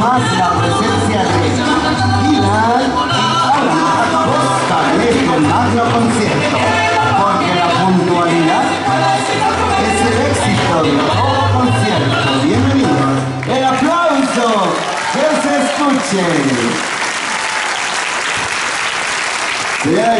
más la presencia de Pilar y Costa en este magno concierto, porque la puntualidad es el éxito de todo concierto. Bienvenidos. El aplauso que se escuche. Señoras